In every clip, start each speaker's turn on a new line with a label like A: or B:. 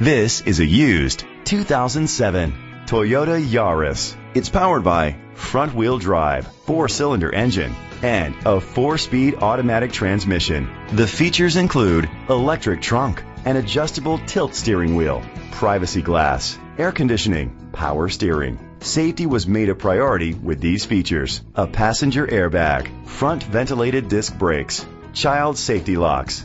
A: This is a used 2007 Toyota Yaris. It's powered by front wheel drive, four cylinder engine, and a four speed automatic transmission. The features include electric trunk, an adjustable tilt steering wheel, privacy glass, air conditioning, power steering. Safety was made a priority with these features. A passenger airbag, front ventilated disc brakes, child safety locks.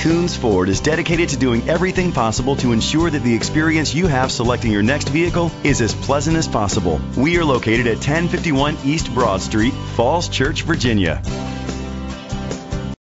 A: Koons Ford is dedicated to doing everything possible to ensure that the experience you have selecting your next vehicle is as pleasant as possible. We are located at 1051 East Broad Street, Falls Church, Virginia.